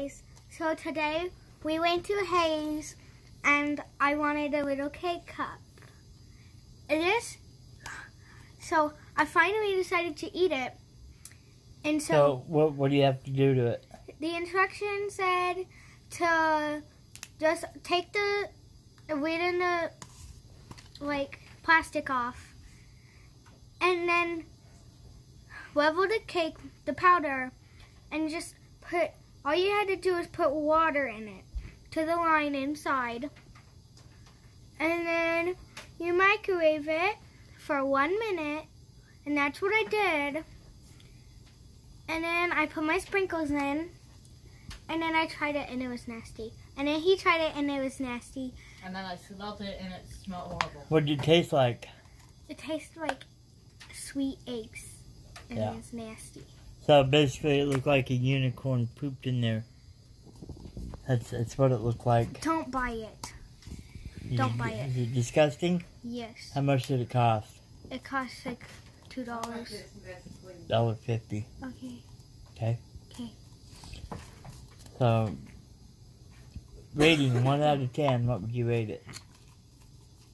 guys. So today we went to Hayes and I wanted a little cake cup. It is. So I finally decided to eat it. And so, So what what do you have to do to it? the instruction said to just take the lid and the like plastic off and then level the cake, the powder, and just put all you had to do is put water in it to the line inside. And then you microwave it for one minute, and that's what I did. And then I put my sprinkles in, and then I tried it and it was nasty. And then he tried it and it was nasty. And then I smelled it and it smelled horrible. What did it taste like? It tastes like sweet eggs, and Yeah. it's nasty. So basically, it looked like a unicorn pooped in there. That's that's what it looked like. Don't buy it. Is Don't buy it. Is it disgusting? Yes, How much did it cost? it costs like two dollars. Dollar fifty. Okay. Okay. Okay. So, rating one out of ten. What would you rate it?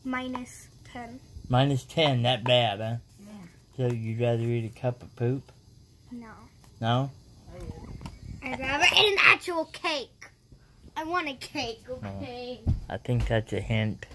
Minus ten. Minus ten. That bad, huh? Yeah. So you'd rather eat a cup of poop? No. No. I'd rather eat an actual cake. I want a cake. Oh. Okay. I think that's a hint.